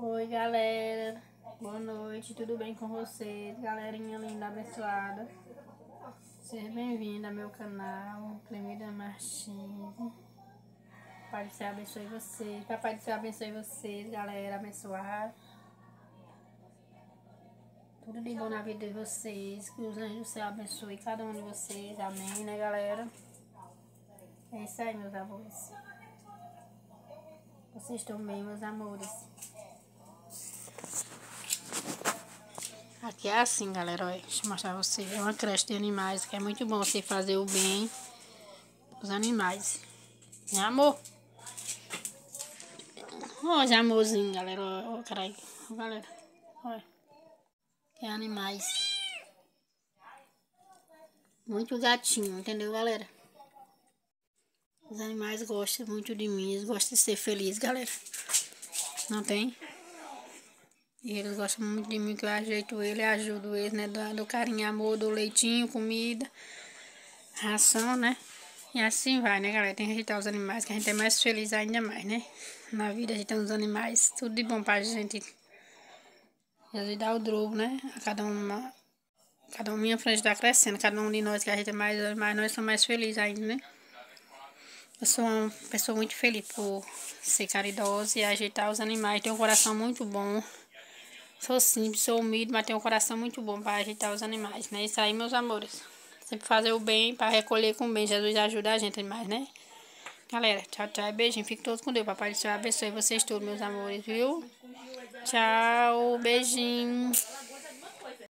Oi, galera. Boa noite, tudo bem com vocês? Galerinha linda, abençoada. Seja bem-vinda ao meu canal, Clemida Martins. Pai do céu abençoe vocês. Papai do céu abençoe vocês, galera abençoada. Tudo de bom na vida de vocês. Que os anjos do céu abençoe cada um de vocês. Amém, né, galera? É isso aí, meus amores. Vocês estão bem, meus amores. Aqui é assim, galera. Olha, deixa eu mostrar pra vocês. É uma creche de animais que é muito bom você fazer o bem os animais. Né, amor? Olha, amorzinho, galera. Olha, caralho. Galera, olha. É animais. Muito gatinho, entendeu, galera? Os animais gostam muito de mim, eles gostam de ser felizes, galera. Não tem? E eles gostam muito de mim, que eu ajeito ele, ajudo eles, né? Do, do carinho, amor, do leitinho, comida, ração, né? E assim vai, né, galera? Tem que ajeitar os animais, que a gente é mais feliz ainda mais, né? Na vida a gente tem os animais, tudo de bom pra gente. Dá o drobo, né? A cada uma. Cada um minha frente tá crescendo, cada um de nós que a gente é mais, mais nós somos mais felizes ainda, né? Eu sou uma pessoa muito feliz por ser caridosa e ajeitar os animais. Tenho um coração muito bom. Sou simples, sou humilde, mas tenho um coração muito bom para ajeitar os animais, né? Isso aí, meus amores. Sempre fazer o bem para recolher com o bem. Jesus ajuda a gente demais, né? Galera, tchau, tchau. Beijinho. Fique todos com Deus. Papai do céu abençoe vocês todos, meus amores, viu? Tchau. Beijinho.